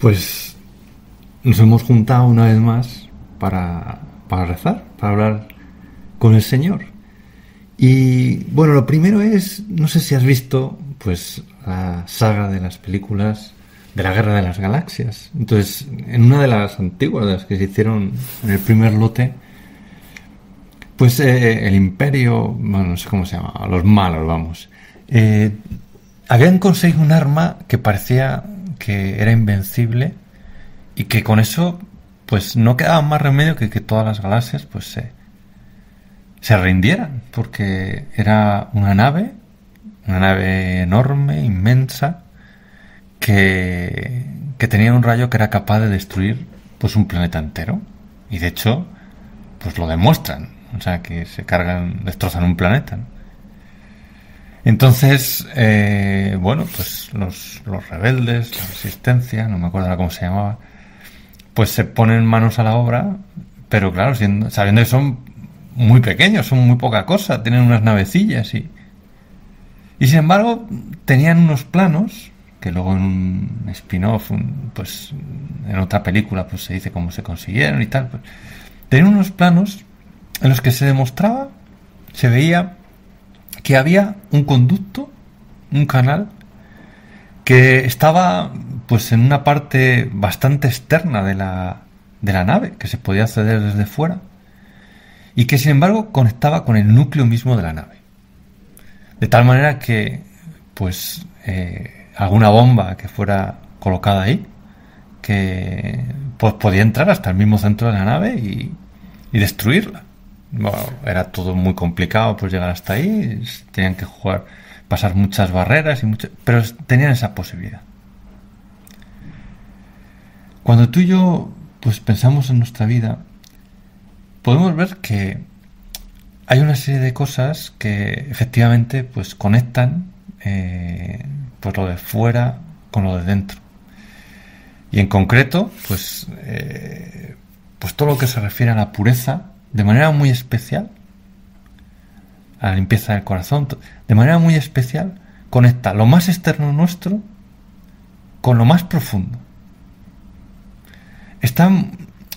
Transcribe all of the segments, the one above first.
Pues nos hemos juntado una vez más para, para rezar, para hablar con el Señor. Y bueno, lo primero es, no sé si has visto, pues la saga de las películas de la Guerra de las Galaxias. Entonces, en una de las antiguas, las que se hicieron en el primer lote, pues eh, el imperio, bueno, no sé cómo se llama, los malos, vamos, eh, habían conseguido un arma que parecía que era invencible y que con eso pues no quedaba más remedio que que todas las galaxias pues se, se rindieran porque era una nave una nave enorme, inmensa que, que tenía un rayo que era capaz de destruir pues un planeta entero y de hecho pues lo demuestran o sea que se cargan destrozan un planeta ¿no? Entonces, eh, bueno, pues los, rebeldes, la resistencia, no me acuerdo cómo se llamaba, pues se ponen manos a la obra, pero claro, siendo, sabiendo que son muy pequeños, son muy poca cosa, tienen unas navecillas y... Y sin embargo, tenían unos planos, que luego en un spin-off, pues en otra película, pues se dice cómo se consiguieron y tal. Pues, tenían unos planos en los que se demostraba, se veía que había un conducto, un canal, que estaba pues en una parte bastante externa de la, de la nave, que se podía acceder desde fuera, y que sin embargo conectaba con el núcleo mismo de la nave. De tal manera que pues eh, alguna bomba que fuera colocada ahí, que pues podía entrar hasta el mismo centro de la nave y, y destruirla bueno, era todo muy complicado pues llegar hasta ahí, tenían que jugar, pasar muchas barreras y mucho, pero tenían esa posibilidad. Cuando tú y yo pues pensamos en nuestra vida, podemos ver que hay una serie de cosas que efectivamente pues conectan eh, pues lo de fuera con lo de dentro. Y en concreto, pues, eh, pues todo lo que se refiere a la pureza de manera muy especial, a la limpieza del corazón, de manera muy especial, conecta lo más externo nuestro con lo más profundo. Está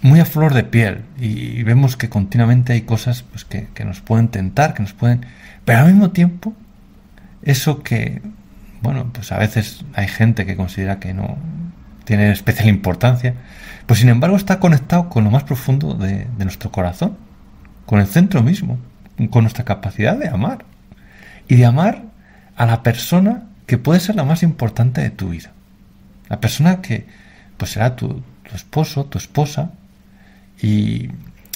muy a flor de piel y vemos que continuamente hay cosas pues, que, que nos pueden tentar, que nos pueden... Pero al mismo tiempo, eso que, bueno, pues a veces hay gente que considera que no tiene especial importancia, pues sin embargo está conectado con lo más profundo de, de nuestro corazón con el centro mismo, con nuestra capacidad de amar. Y de amar a la persona que puede ser la más importante de tu vida. La persona que pues será tu, tu esposo, tu esposa. Y,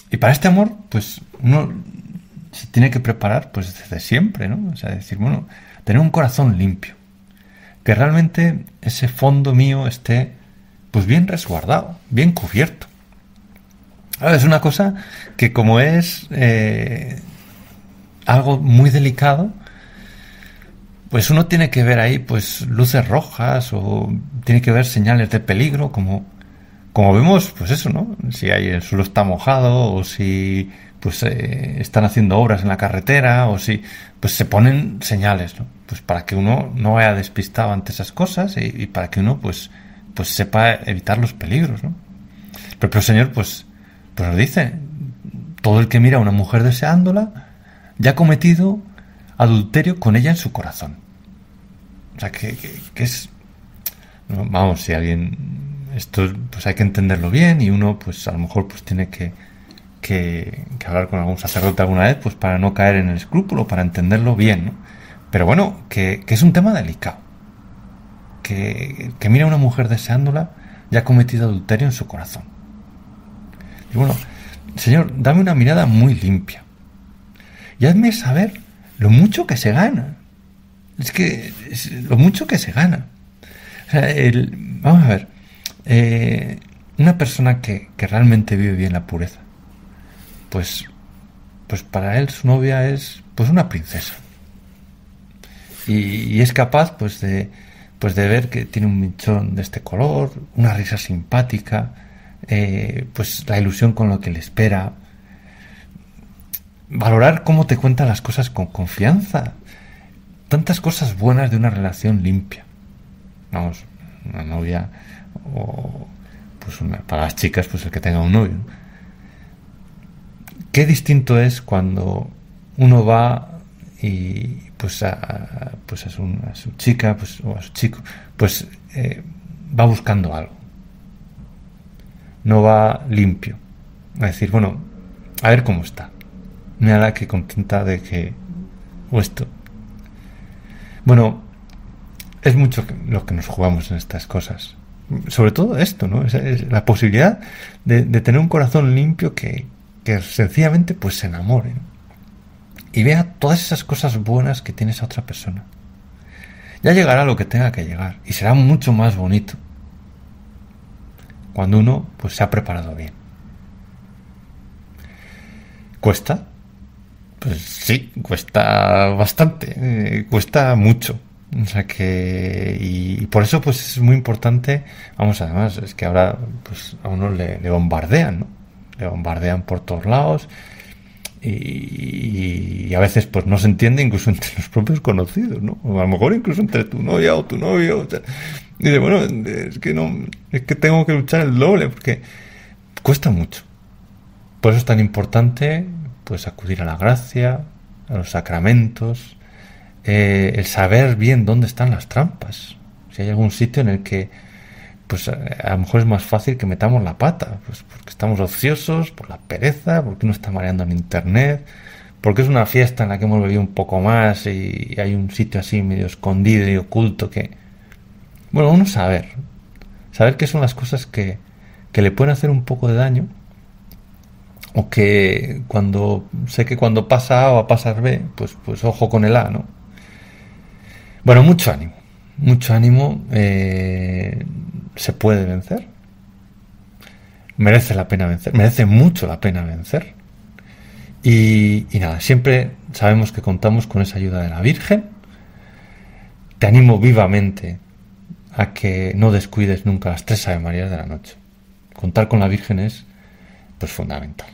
y, para este amor, pues uno se tiene que preparar pues desde siempre, ¿no? O sea, decir, bueno, tener un corazón limpio. Que realmente ese fondo mío esté pues bien resguardado, bien cubierto. Es una cosa que como es eh, algo muy delicado, pues uno tiene que ver ahí pues luces rojas o tiene que ver señales de peligro, como, como vemos, pues eso, ¿no? Si hay, el suelo está mojado o si pues eh, están haciendo obras en la carretera o si pues se ponen señales, ¿no? Pues para que uno no vaya despistado ante esas cosas y, para que uno pues pues sepa evitar los peligros, ¿no? El propio Señor pues nos dice, todo el que mira a una mujer deseándola ya ha cometido adulterio con ella en su corazón. O sea, que, que, es... Vamos, si alguien... Esto pues hay que entenderlo bien y uno pues a lo mejor pues tiene que, que, que, hablar con algún sacerdote alguna vez pues para no caer en el escrúpulo, para entenderlo bien, ¿no? Pero bueno, que, que es un tema delicado. Que, que mira a una mujer deseándola ya ha cometido adulterio en su corazón. Y bueno, Señor, dame una mirada muy limpia. Y hazme saber lo mucho que se gana. Es que lo mucho que se gana. El, vamos a ver. Eh, una persona que, que, realmente vive bien la pureza, pues, pues para él su novia es pues una princesa. Y, es capaz pues de, pues de ver que tiene un minchón de este color, una risa simpática, eh, pues la ilusión con lo que le espera. Valorar cómo te cuentan las cosas con confianza. Tantas cosas buenas de una relación limpia. Vamos, una novia o, pues para las chicas, pues el que tenga un novio. Qué distinto es cuando uno va y pues a, pues a, su, chica pues, o a su chico, pues eh, va buscando algo. No va limpio. A decir, bueno, a ver cómo está. Mira la que contenta de que... O esto. Bueno, es mucho lo que nos jugamos en estas cosas. Sobre todo esto, ¿no? Es, la posibilidad de, tener un corazón limpio que, que sencillamente pues se enamore y vea todas esas cosas buenas que tiene esa otra persona. Ya llegará lo que tenga que llegar y será mucho más bonito cuando uno pues se ha preparado bien. ¿Cuesta? Pues sí, cuesta bastante, eh, cuesta mucho. O sea que, y, por eso pues es muy importante, vamos además, es que ahora pues a uno le, bombardean, ¿no? Le bombardean por todos lados y, a veces pues no se entiende incluso entre los propios conocidos, ¿no? O a lo mejor incluso entre tu novia o tu novio. y de bueno, es que no, es que tengo que luchar el doble porque cuesta mucho. Por eso es tan importante pues acudir a la gracia, a los sacramentos, eh, el saber bien dónde están las trampas. Si hay algún sitio en el que, pues a lo mejor es más fácil que metamos la pata, pues porque estamos ociosos, por la pereza, porque uno está mareando en internet, porque es una fiesta en la que hemos bebido un poco más y hay un sitio así medio escondido y oculto que... Bueno, uno saber, saber qué son las cosas que, que le pueden hacer un poco de daño o que cuando sé que cuando pasa A va a pasar B, pues, pues ojo con el A, ¿no? Bueno, mucho ánimo, mucho ánimo. Eh, se puede vencer. Merece la pena vencer, merece mucho la pena vencer. Y, nada, siempre sabemos que contamos con esa ayuda de la Virgen. Te animo vivamente a que no descuides nunca las tres Ave Marías de la noche. Contar con la Virgen es pues fundamental.